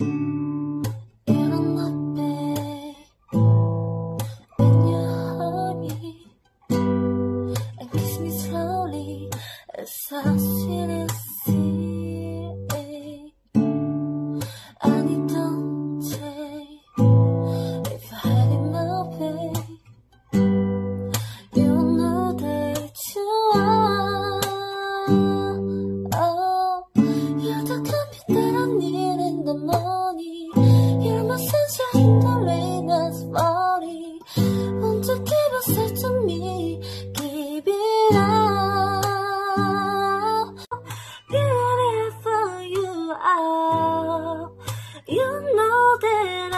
as I sit and morning. You're my sunshine in the give to me? Give it up. Beautiful you are. You know that I